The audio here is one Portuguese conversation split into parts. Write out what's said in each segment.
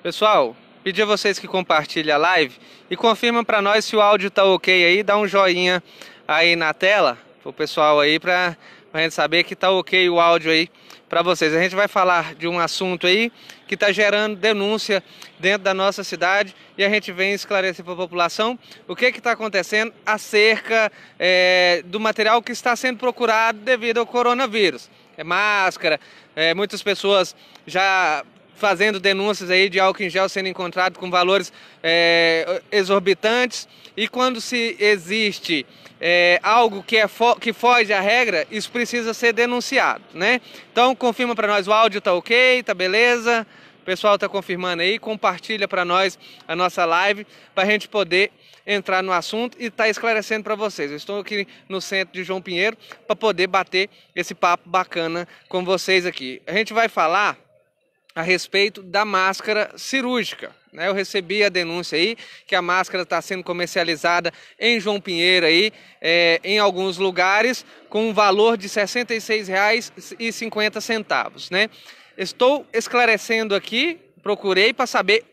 Pessoal, pedir a vocês que compartilhem a live e confirmam para nós se o áudio tá ok aí, dá um joinha aí na tela pro pessoal aí para a gente saber que tá ok o áudio aí para vocês. A gente vai falar de um assunto aí que está gerando denúncia dentro da nossa cidade e a gente vem esclarecer para a população o que está acontecendo acerca é, do material que está sendo procurado devido ao coronavírus. É máscara, é, muitas pessoas já fazendo denúncias aí de álcool em gel sendo encontrado com valores é, exorbitantes e quando se existe é, algo que, é fo que foge à regra, isso precisa ser denunciado, né? Então confirma para nós o áudio tá ok, tá beleza? O pessoal está confirmando aí, compartilha para nós a nossa live para a gente poder entrar no assunto e estar tá esclarecendo para vocês. Eu estou aqui no centro de João Pinheiro para poder bater esse papo bacana com vocês aqui. A gente vai falar a respeito da máscara cirúrgica. Né? Eu recebi a denúncia aí que a máscara está sendo comercializada em João Pinheiro aí, é, em alguns lugares com um valor de R$ 66,50. Né? Estou esclarecendo aqui, procurei para saber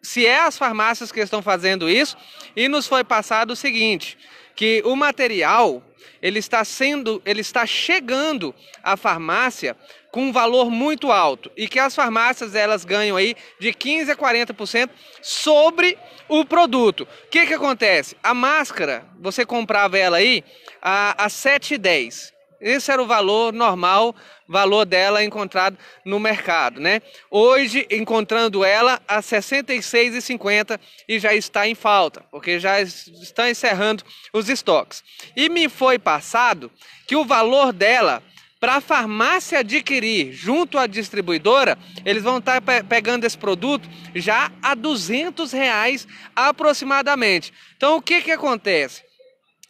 se é as farmácias que estão fazendo isso e nos foi passado o seguinte, que o material ele está sendo, ele está chegando à farmácia com um valor muito alto e que as farmácias elas ganham aí de 15 a 40% sobre o produto. O que que acontece? A máscara, você comprava ela aí a, a 7,10. Esse era o valor normal, valor dela encontrado no mercado, né? Hoje, encontrando ela a R$ 66,50 e já está em falta, porque já estão encerrando os estoques. E me foi passado que o valor dela para a farmácia adquirir junto à distribuidora, eles vão estar tá pe pegando esse produto já a 200 reais aproximadamente. Então, o que, que acontece?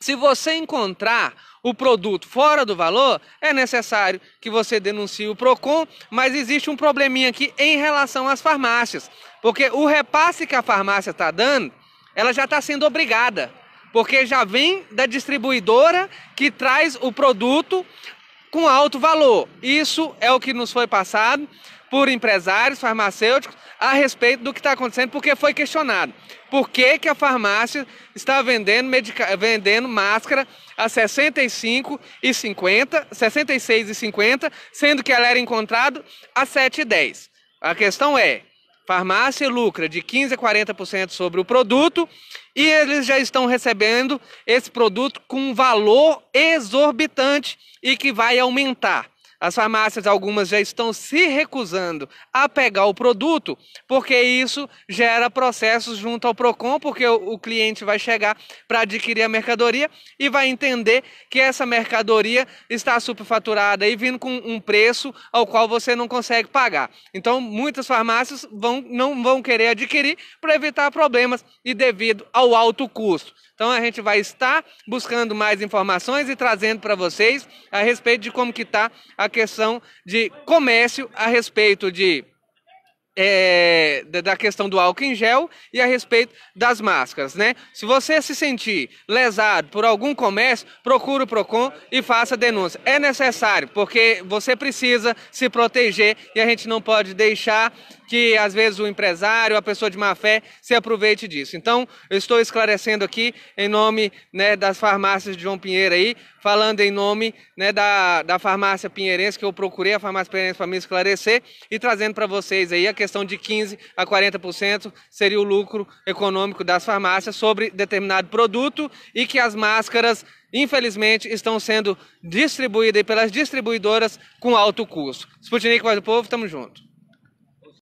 Se você encontrar o produto fora do valor, é necessário que você denuncie o PROCON, mas existe um probleminha aqui em relação às farmácias, porque o repasse que a farmácia está dando, ela já está sendo obrigada, porque já vem da distribuidora que traz o produto com alto valor. Isso é o que nos foi passado por empresários farmacêuticos a respeito do que está acontecendo, porque foi questionado. Por que, que a farmácia está vendendo, medica... vendendo máscara a R$ 65,50, R$ 66,50, sendo que ela era encontrada a R$ 7,10? A questão é, farmácia lucra de 15% a 40% sobre o produto e eles já estão recebendo esse produto com um valor exorbitante e que vai aumentar. As farmácias, algumas já estão se recusando a pegar o produto, porque isso gera processos junto ao PROCON, porque o, cliente vai chegar para adquirir a mercadoria e vai entender que essa mercadoria está superfaturada e vindo com um preço ao qual você não consegue pagar. Então, muitas farmácias vão, não vão querer adquirir para evitar problemas e devido ao alto custo. Então a gente vai estar buscando mais informações e trazendo para vocês a respeito de como que está a questão de comércio a respeito de é, da questão do álcool em gel e a respeito das máscaras, né? Se você se sentir lesado por algum comércio, procure o Procon e faça denúncia. É necessário, porque você precisa se proteger e a gente não pode deixar que às vezes o empresário, a pessoa de má fé, se aproveite disso. Então, eu estou esclarecendo aqui em nome né, das farmácias de João Pinheiro aí, falando em nome né, da, da farmácia pinheirense, que eu procurei a farmácia pinheirense para me esclarecer, e trazendo para vocês aí a questão de 15% a 40% seria o lucro econômico das farmácias sobre determinado produto e que as máscaras infelizmente, estão sendo distribuídas pelas distribuidoras com alto custo. Sputnik, Voz do Povo, estamos juntos.